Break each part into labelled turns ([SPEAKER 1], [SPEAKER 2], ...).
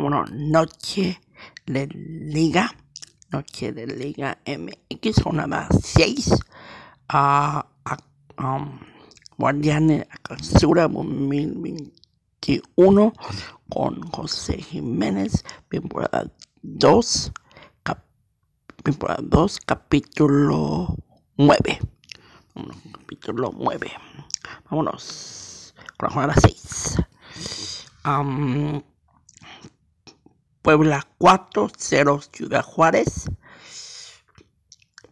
[SPEAKER 1] Vámonos, noche de liga. Noche de liga MX, jornada 6. a um, Guardianes Clausura 2021 con José Jiménez, temporada 2, temporada 2, capítulo 9. Vámonos, capítulo 9. Vámonos con la jornada 6. Um, Puebla 4, 0 Ciudad Juárez.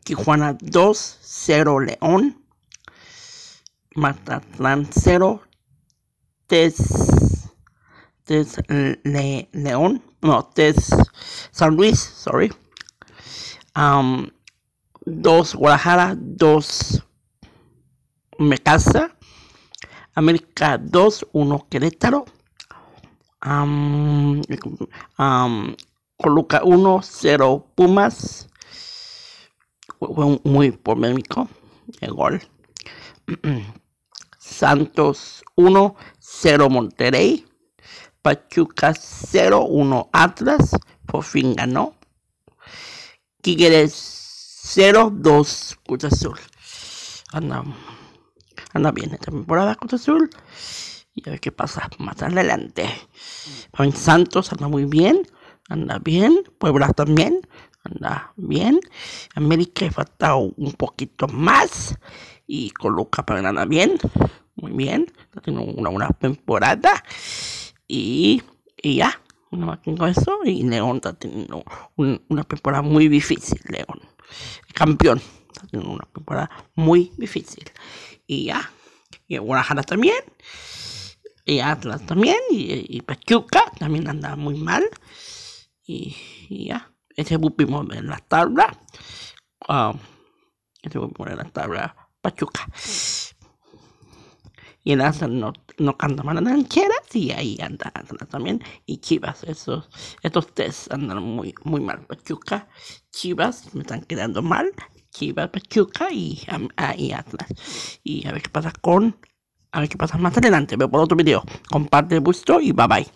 [SPEAKER 1] Tijuana 2, 0 León. Matatlán 0, Tes, Tes Le, León, no, Tes San Luis, sorry. Um, 2 Guadalajara, 2 Mecasa. América 2, 1 Querétaro. Um, um, Coluca 1, 0 Pumas. Fue muy polémico el gol. Santos 1, 0 Monterrey. Pachuca 0, 1 Atlas. Por fin ganó. Tigres 0, 2 Cruz Azul. Anda, anda bien esta temporada Cruz Azul. Y a ver qué pasa más adelante. En Santos anda muy bien. Anda bien. Puebla también. Anda bien. América falta un poquito más. Y Coloca para anda bien. Muy bien. Está teniendo una buena temporada. Y, y ya. Una más con eso. Y León está teniendo un, una temporada muy difícil. León. Campeón. Está teniendo una temporada muy difícil. Y ya. Y Guadalajara también y Atlas también, y, Pachuca también anda muy mal. Y, ya, ese último en la tabla. Um, ese último en la tabla, Pachuca. Y el Atlas no, no canta mal en la ranchera, y ahí anda Atlas también. Y Chivas, esos, estos tres andan muy, muy mal. Pachuca, Chivas me están quedando mal. Chivas, Pachuca y, y Atlas. Y a ver qué pasa con a ver qué pasa más adelante. Veo por otro video. Comparte el gusto y bye bye.